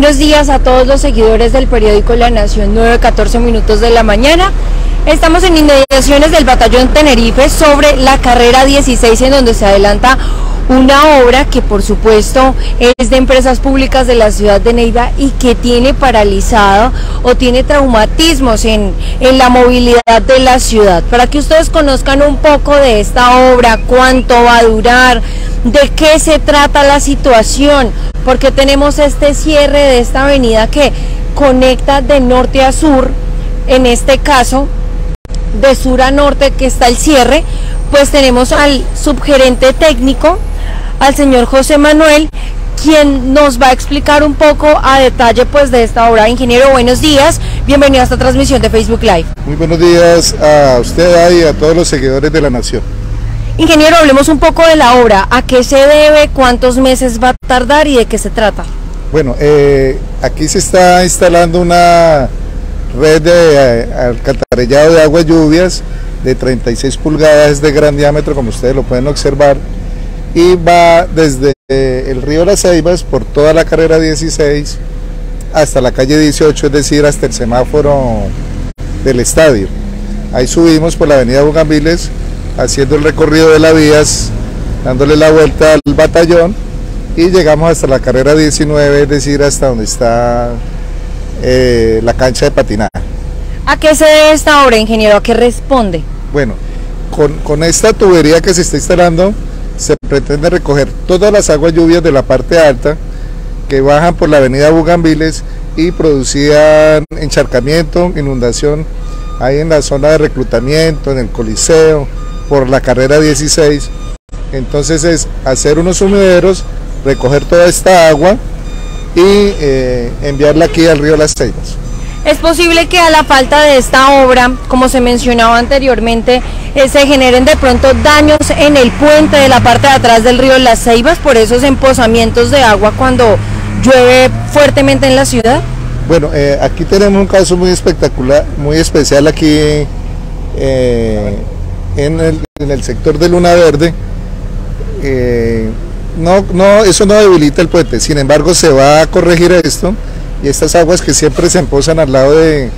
buenos días a todos los seguidores del periódico La Nación 9-14 minutos de la mañana. Estamos en inmediaciones del batallón Tenerife sobre la carrera 16 en donde se adelanta una obra que por supuesto es de empresas públicas de la ciudad de Neiva y que tiene paralizado o tiene traumatismos en, en la movilidad de la ciudad. Para que ustedes conozcan un poco de esta obra, cuánto va a durar, de qué se trata la situación, porque tenemos este cierre de esta avenida que conecta de norte a sur, en este caso de sur a norte que está el cierre, pues tenemos al subgerente técnico, al señor José Manuel, quien nos va a explicar un poco a detalle pues de esta obra. Ingeniero, buenos días, bienvenido a esta transmisión de Facebook Live. Muy buenos días a usted y a todos los seguidores de la Nación. Ingeniero, hablemos un poco de la obra, a qué se debe, cuántos meses va a tardar y de qué se trata. Bueno, eh, aquí se está instalando una red de eh, alcantarillado de aguas lluvias de 36 pulgadas de gran diámetro, como ustedes lo pueden observar, y va desde el río Las Ceibas por toda la carrera 16 hasta la calle 18, es decir, hasta el semáforo del estadio. Ahí subimos por la avenida Bugambiles, haciendo el recorrido de las vías, dándole la vuelta al batallón y llegamos hasta la carrera 19, es decir, hasta donde está eh, la cancha de patinaje. ¿A qué se debe esta obra, ingeniero? ¿A qué responde? Bueno, con, esta tubería que se está instalando, se pretende recoger todas las aguas lluvias de la parte alta que bajan por la avenida Bugambiles y producían encharcamiento, inundación ahí en la zona de reclutamiento, en el Coliseo, por la carrera 16. Entonces es hacer unos sumideros, recoger toda esta agua y eh, enviarla aquí al río Las Ceibas. Es posible que a la falta de esta obra, como se mencionaba anteriormente, eh, se generen de pronto daños en el puente de la parte de atrás del río Las Ceibas por esos empozamientos de agua cuando llueve fuertemente en la ciudad. Bueno, eh, aquí tenemos un caso muy espectacular, muy especial aquí en, el, sector de Luna Verde. no, no, eso no debilita el puente, sin embargo se va a corregir esto y estas aguas que siempre se empozan al lado de,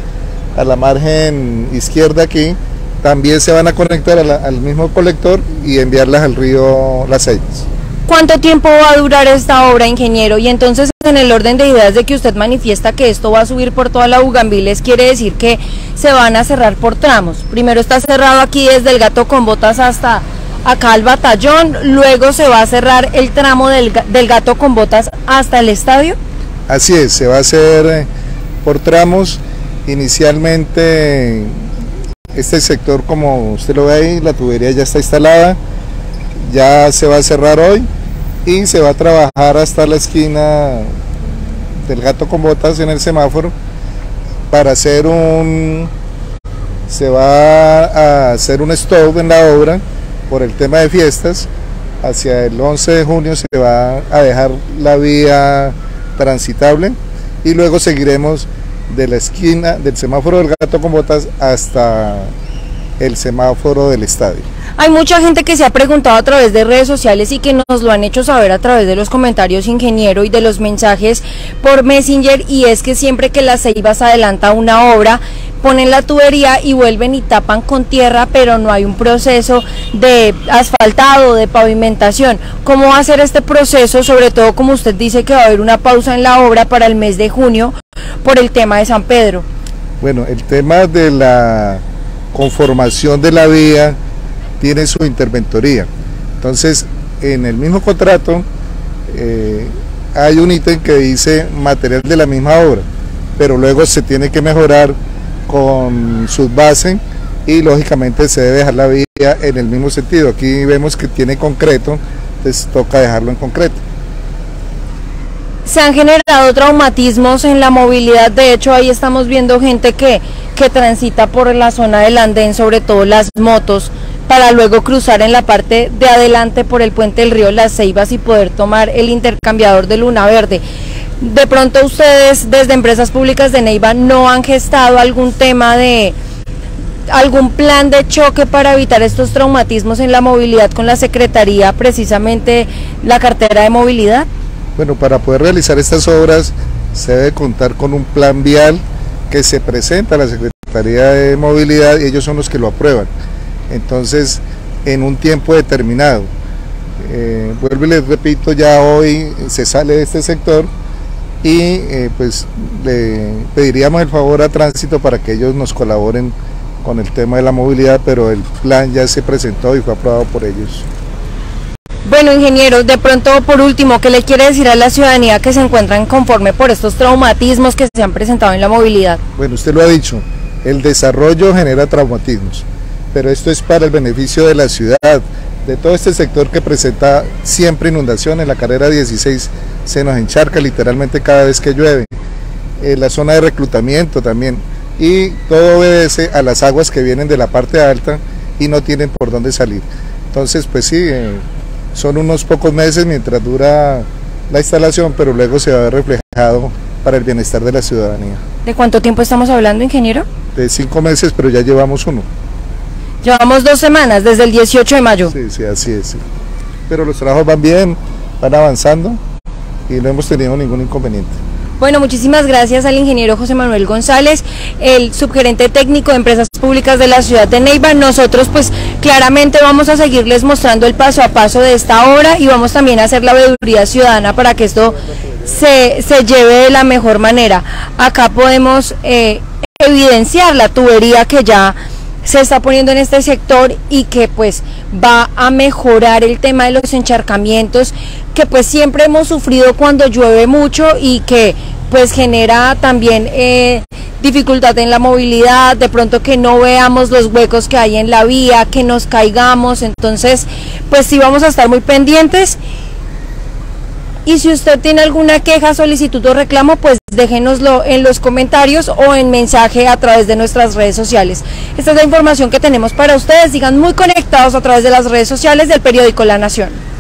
a la margen izquierda aquí, también se van a conectar al mismo colector y enviarlas al río Las Ceibas. ¿Cuánto tiempo va a durar esta obra, ingeniero? Y entonces, en el orden de ideas de que usted manifiesta que esto va a subir por toda la Bugambiles, quiere decir que se van a cerrar por tramos. Primero está cerrado aquí desde el Gato con Botas hasta acá al batallón, luego se va a cerrar el tramo del, del Gato con Botas hasta el estadio. Así es, se va a hacer eh, por tramos. Inicialmente este sector, como usted lo ve ahí, la tubería ya está instalada, ya se va a cerrar hoy y se va a trabajar hasta la esquina del gato con botas en el semáforo para hacer un se va a hacer un stop en la obra por el tema de fiestas hacia el 11 de junio se va a dejar la vía transitable y luego seguiremos de la esquina del semáforo del gato con botas hasta el semáforo del estadio. Hay mucha gente que se ha preguntado a través de redes sociales y que nos lo han hecho saber a través de los comentarios ingeniero y de los mensajes por Messenger y es que siempre que la Ceibas adelanta una obra ponen la tubería y vuelven y tapan con tierra, pero no hay un proceso de asfaltado, de pavimentación. ¿Cómo va a ser este proceso? Sobre todo como usted dice que va a haber una pausa en la obra para el mes de junio por el tema de San Pedro. Bueno, el tema de la conformación de la vía tiene su interventoría. Entonces, en el mismo contrato eh, hay un ítem que dice material de la misma obra, pero luego se tiene que mejorar con sus bases y lógicamente se debe dejar la vía en el mismo sentido. Aquí vemos que tiene concreto, entonces toca dejarlo en concreto. Se han generado traumatismos en la movilidad, de hecho ahí estamos viendo gente que, que transita por la zona del andén, sobre todo las motos, para luego cruzar en la parte de adelante por el puente del río Las Ceibas y poder tomar el intercambiador de Luna Verde. De pronto ustedes desde empresas públicas de Neiva no han gestado algún tema de algún plan de choque para evitar estos traumatismos en la movilidad con la Secretaría, precisamente la cartera de movilidad. Bueno, para poder realizar estas obras se debe contar con un plan vial que se presenta a la Secretaría de Movilidad y ellos son los que lo aprueban. Entonces, en un tiempo determinado. Eh, vuelvo y les repito, ya hoy se sale de este sector y eh, pues le pediríamos el favor a Tránsito para que ellos nos colaboren con el tema de la movilidad, pero el plan ya se presentó y fue aprobado por ellos. Bueno, ingeniero, de pronto, por último, ¿qué le quiere decir a la ciudadanía que se encuentran conforme por estos traumatismos que se han presentado en la movilidad? Bueno, usted lo ha dicho, el desarrollo genera traumatismos, pero esto es para el beneficio de la ciudad, de todo este sector que presenta siempre inundaciones, la carrera 16 se nos encharca literalmente cada vez que llueve, eh, la zona de reclutamiento también, y todo obedece a las aguas que vienen de la parte alta y no tienen por dónde salir. Entonces, pues sí, eh, son unos pocos meses mientras dura la instalación, pero luego se va a ver reflejado para el bienestar de la ciudadanía. ¿De cuánto tiempo estamos hablando, ingeniero? De cinco meses, pero ya llevamos uno. Llevamos dos semanas, desde el 18 de mayo. Sí, sí, así es. Pero los trabajos van bien, van avanzando y no hemos tenido ningún inconveniente. Bueno, muchísimas gracias al ingeniero José Manuel González, el subgerente técnico de Empresas Públicas de la ciudad de Neiva. Nosotros pues claramente vamos a seguirles mostrando el paso a paso de esta obra y vamos también a hacer la veeduría ciudadana para que esto se, lleve de la mejor manera. Acá podemos eh, evidenciar la tubería que ya se está poniendo en este sector y que pues va a mejorar el tema de los encharcamientos que pues siempre hemos sufrido cuando llueve mucho y que pues genera también eh, dificultad en la movilidad, de pronto que no veamos los huecos que hay en la vía, que nos caigamos, entonces pues sí vamos a estar muy pendientes. Y si usted tiene alguna queja, solicitud o reclamo, pues déjenoslo en los comentarios o en mensaje a través de nuestras redes sociales. Esta es la información que tenemos para ustedes. Sigan muy conectados a través de las redes sociales del periódico La Nación.